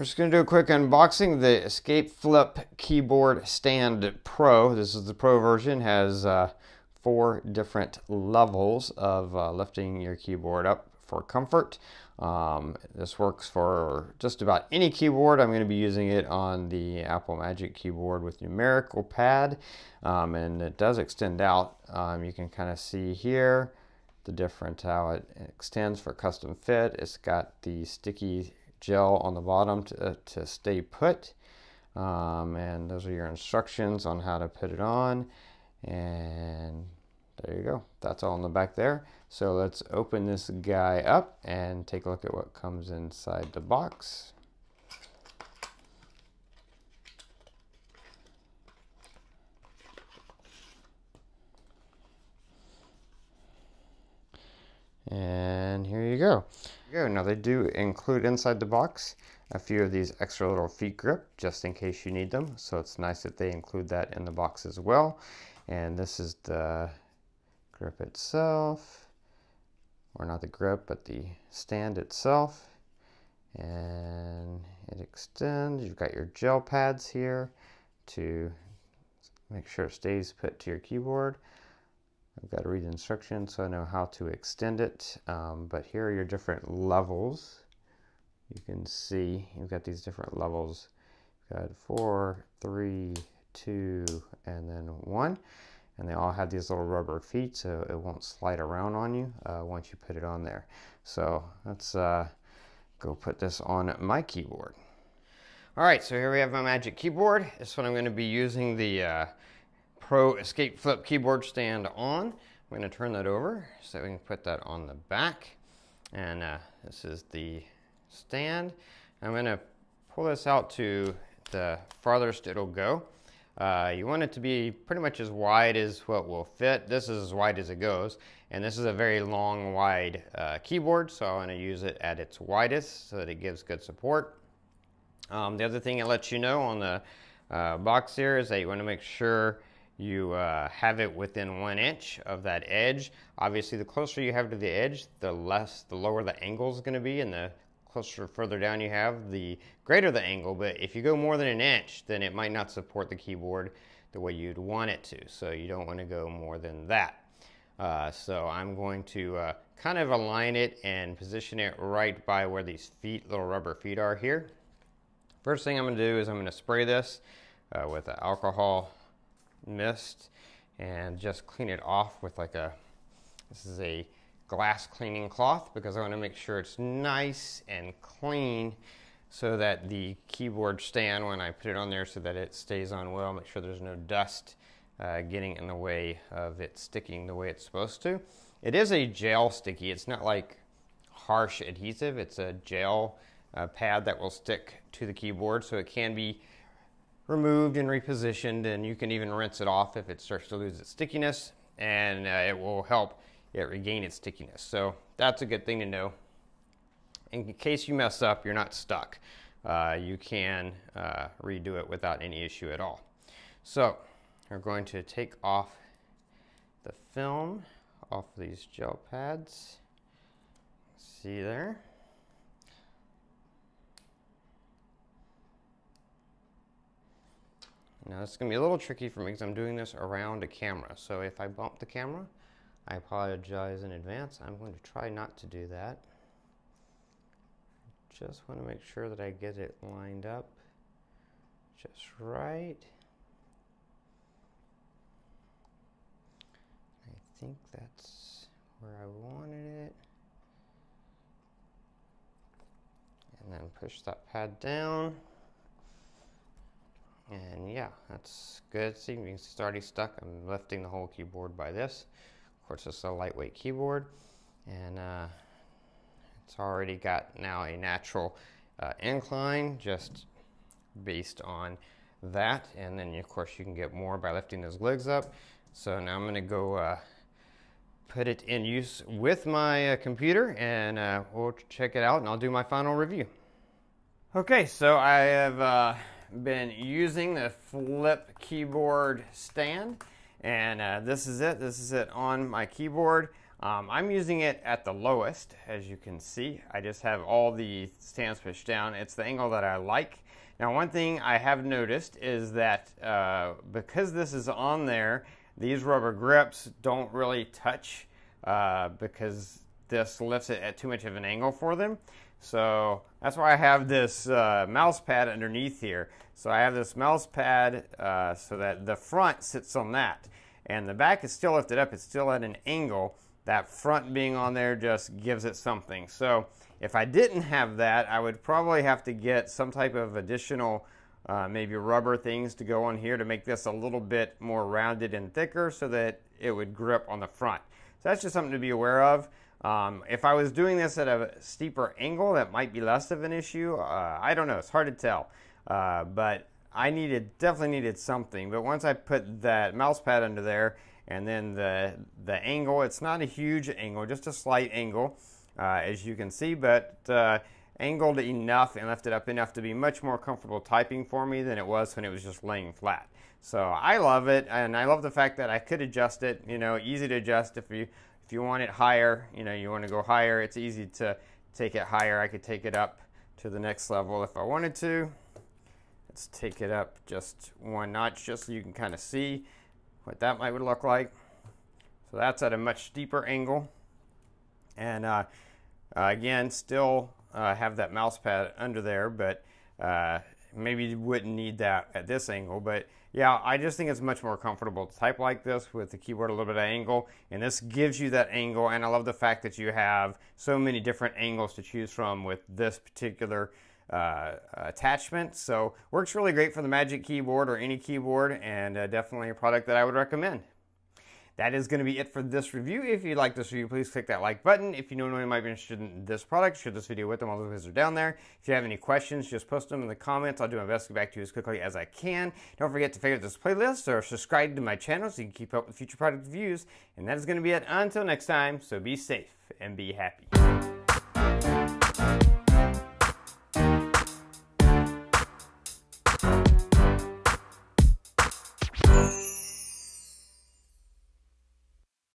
We're just going to do a quick unboxing. The Escape Flip Keyboard Stand Pro. This is the Pro version. Has uh, four different levels of uh, lifting your keyboard up for comfort. Um, this works for just about any keyboard. I'm going to be using it on the Apple Magic keyboard with numerical pad um, and it does extend out. Um, you can kind of see here the different how it extends for custom fit. It's got the sticky gel on the bottom to, uh, to stay put um, and those are your instructions on how to put it on and there you go. That's all in the back there. So let's open this guy up and take a look at what comes inside the box. And here you go. Now they do include inside the box a few of these extra little feet grip just in case you need them. So it's nice that they include that in the box as well. And this is the grip itself, or not the grip, but the stand itself. And it extends. You've got your gel pads here to make sure it stays put to your keyboard. I've got to read the instructions so I know how to extend it. Um, but here are your different levels. You can see you've got these different levels. You've got four, three, two, and then one and they all have these little rubber feet so it won't slide around on you uh, once you put it on there. So let's uh, go put this on my keyboard. All right, so here we have my Magic Keyboard. This one I'm going to be using the uh, Pro Escape Flip keyboard stand on. I'm going to turn that over so we can put that on the back. And uh, this is the stand. I'm going to pull this out to the farthest it'll go. Uh, you want it to be pretty much as wide as what will fit. This is as wide as it goes. And this is a very long, wide uh, keyboard, so I want to use it at its widest so that it gives good support. Um, the other thing it lets you know on the uh, box here is that you want to make sure you uh, have it within one inch of that edge. Obviously, the closer you have to the edge, the less, the lower the angle is going to be, and the closer further down you have, the greater the angle. But if you go more than an inch, then it might not support the keyboard the way you'd want it to. So you don't want to go more than that. Uh, so I'm going to uh, kind of align it and position it right by where these feet, little rubber feet are here. First thing I'm going to do is I'm going to spray this uh, with alcohol mist and just clean it off with like a, this is a glass cleaning cloth because I want to make sure it's nice and clean so that the keyboard stand, when I put it on there so that it stays on well, make sure there's no dust uh, getting in the way of it sticking the way it's supposed to. It is a gel sticky. It's not like harsh adhesive. It's a gel uh, pad that will stick to the keyboard so it can be removed and repositioned and you can even rinse it off if it starts to lose its stickiness and uh, it will help it regain its stickiness. So that's a good thing to know. In case you mess up, you're not stuck. Uh, you can uh, redo it without any issue at all. So we're going to take off the film off these gel pads. See there? Now it's going to be a little tricky for me because I'm doing this around a camera. So if I bump the camera, I apologize in advance. I'm going to try not to do that. Just want to make sure that I get it lined up just right. I think that's where I wanted it. And then push that pad down. And yeah, that's good. See, it's already stuck. I'm lifting the whole keyboard by this Of course, it's a lightweight keyboard, and uh, it's already got now a natural uh, incline just based on that. And then, of course, you can get more by lifting those legs up. So now I'm going to go uh, put it in use with my uh, computer, and uh, we'll check it out, and I'll do my final review. Okay, so I have uh, been using the flip keyboard stand and uh, this is it. This is it on my keyboard. Um, I'm using it at the lowest, as you can see. I just have all the stands pushed down. It's the angle that I like. Now, one thing I have noticed is that uh, because this is on there, these rubber grips don't really touch uh, because this lifts it at too much of an angle for them. So that's why I have this uh, mouse pad underneath here. So I have this mouse pad uh, so that the front sits on that. And the back is still lifted up. It's still at an angle. That front being on there just gives it something. So if I didn't have that, I would probably have to get some type of additional uh, maybe rubber things to go on here to make this a little bit more rounded and thicker so that it would grip on the front. So that's just something to be aware of. Um, if I was doing this at a steeper angle, that might be less of an issue. Uh, I don't know. It's hard to tell. Uh, but I needed definitely needed something. But once I put that mouse pad under there and then the the angle, it's not a huge angle, just a slight angle, uh, as you can see, but uh, angled enough and lifted up enough to be much more comfortable typing for me than it was when it was just laying flat. So I love it, and I love the fact that I could adjust it. You know, easy to adjust if you if you want it higher. You know, you want to go higher. It's easy to take it higher. I could take it up to the next level if I wanted to. Let's take it up just one notch, just so you can kind of see what that might would look like. So that's at a much steeper angle, and uh, uh, again, still uh, have that mouse pad under there, but uh, maybe you wouldn't need that at this angle. But yeah, I just think it's much more comfortable to type like this with the keyboard a little bit of angle. And this gives you that angle. And I love the fact that you have so many different angles to choose from with this particular uh, attachment. So works really great for the Magic Keyboard or any keyboard and uh, definitely a product that I would recommend. That is going to be it for this review. If you like this review, please click that like button. If you know anyone who might be interested in this product, share this video with them. All the links are down there. If you have any questions, just post them in the comments. I'll do my best to get back to you as quickly as I can. Don't forget to favorite this playlist or subscribe to my channel so you can keep up with future product reviews. And that is going to be it until next time. So be safe and be happy.